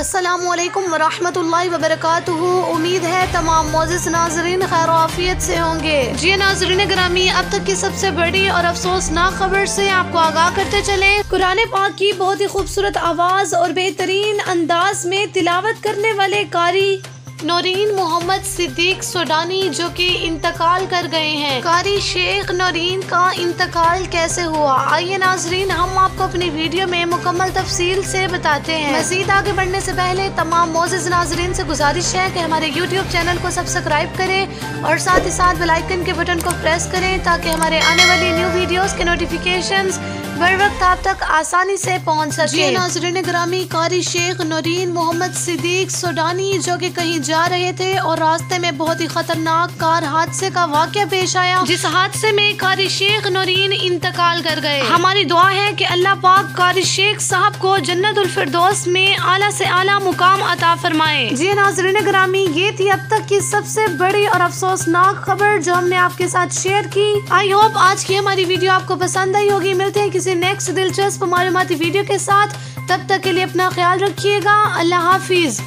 अस्सलाम वालेकुम वबरक उम्मीद है तमाम मोजिस नाजरीन खैर आफियत से होंगे जी नाजरीन ग्रामी अब तक की सबसे बड़ी और अफसोसनाक खबर से आपको आगाह करते चले कुरान पाक की बहुत ही खूबसूरत आवाज़ और बेहतरीन अंदाज में तिलावत करने वाले कारी नौरीन मोहम्मद सिद्दीक सोडानी जो कि इंतकाल कर गए हैं। कारी शेख नौरीन का इंतकाल कैसे हुआ? आइए नाजरीन, हम आपको अपनी वीडियो में मुकम्मल तफसील से बताते हैं। मजीद आगे बढ़ने से पहले तमाम मोजिज नाजरीन से गुजारिश है कि हमारे यूट्यूब चैनल को सब्सक्राइब करें और साथ ही साथ बेलाइकन के बटन को प्रेस करें ताकि हमारे आने वाली न्यू वीडियोस के नोटिफिकेशन बर वक्त आप तक आसानी से पहुँच सके। नाजरीन ग्रामी कारी शेख नौरीन मोहम्मद सिद्दीक सोडानी जो कि कहीं जा रहे थे और रास्ते में बहुत ही खतरनाक कार हादसे का वाक्य पेश आया। जिस हादसे में कारी शेख नौरीन इंतकाल कर गए। हमारी दुआ है कि अल्लाह पाक कारी शेख साहब को जन्नत फिरदौस में आला से आला मुकाम अता फरमाए। जी नाजरीन ग्रामी ये थी अब तक की सबसे बड़ी और अफसोसनाक खबर जो हमने आपके साथ शेयर की। आई होप आज की हमारी वीडियो आपको पसंद आई होगी। मिलते हैं किसी नेक्स्ट दिलचस्प मालूमती वीडियो के साथ। तब तक के लिए अपना ख्याल रखिएगा। अल्लाह हाफिज़।